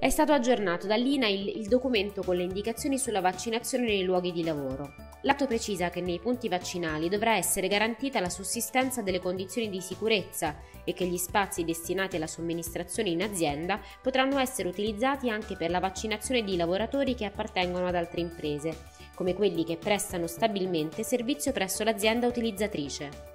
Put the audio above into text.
È stato aggiornato dall'INAIL il documento con le indicazioni sulla vaccinazione nei luoghi di lavoro. L'atto precisa che nei punti vaccinali dovrà essere garantita la sussistenza delle condizioni di sicurezza e che gli spazi destinati alla somministrazione in azienda potranno essere utilizzati anche per la vaccinazione di lavoratori che appartengono ad altre imprese, come quelli che prestano stabilmente servizio presso l'azienda utilizzatrice.